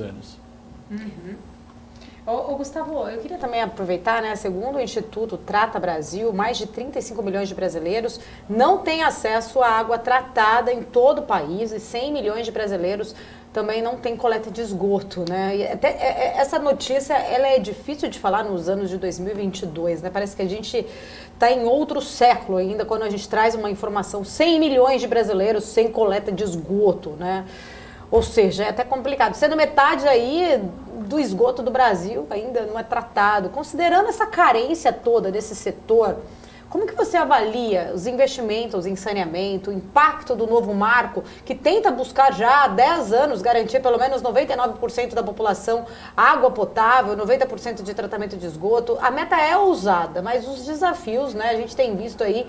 anos. Uhum. Ô, ô, Gustavo, eu queria também aproveitar, né? Segundo o Instituto Trata Brasil, mais de 35 milhões de brasileiros não têm acesso à água tratada em todo o país e 100 milhões de brasileiros também não têm coleta de esgoto, né? E até, é, é, essa notícia, ela é difícil de falar nos anos de 2022, né? Parece que a gente está em outro século ainda quando a gente traz uma informação 100 milhões de brasileiros sem coleta de esgoto, né? Ou seja, é até complicado. Sendo metade aí do esgoto do Brasil ainda não é tratado. Considerando essa carência toda desse setor, como que você avalia os investimentos em saneamento, o impacto do novo marco, que tenta buscar já há 10 anos garantir pelo menos 99% da população água potável, 90% de tratamento de esgoto? A meta é ousada, mas os desafios, né, a gente tem visto aí,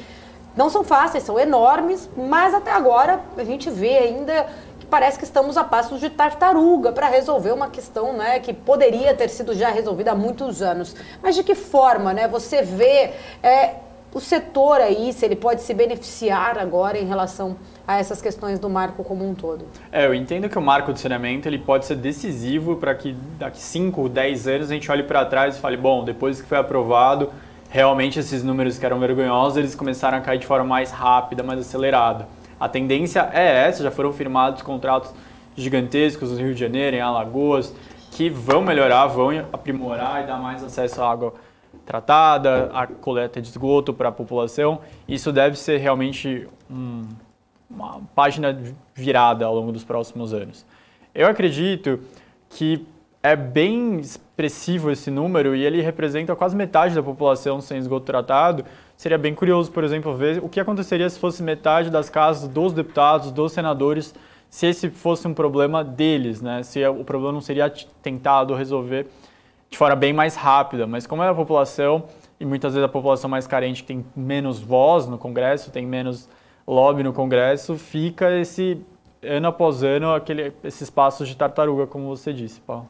não são fáceis, são enormes, mas até agora a gente vê ainda parece que estamos a passos de tartaruga para resolver uma questão né, que poderia ter sido já resolvida há muitos anos. Mas de que forma né, você vê é, o setor aí, se ele pode se beneficiar agora em relação a essas questões do marco como um todo? É, eu entendo que o marco de saneamento ele pode ser decisivo para que daqui 5, 10 anos a gente olhe para trás e fale, bom, depois que foi aprovado, realmente esses números que eram vergonhosos, eles começaram a cair de forma mais rápida, mais acelerada. A tendência é essa, já foram firmados contratos gigantescos no Rio de Janeiro, em Alagoas, que vão melhorar, vão aprimorar e dar mais acesso à água tratada, à coleta de esgoto para a população. Isso deve ser realmente um, uma página virada ao longo dos próximos anos. Eu acredito que é bem expressivo esse número e ele representa quase metade da população sem esgoto tratado. Seria bem curioso, por exemplo, ver o que aconteceria se fosse metade das casas dos deputados, dos senadores, se esse fosse um problema deles, né? Se o problema não seria tentado resolver de forma bem mais rápida, mas como é a população e muitas vezes a população mais carente tem menos voz no Congresso, tem menos lobby no Congresso, fica esse ano após ano aquele, esses passos de tartaruga, como você disse, Paulo.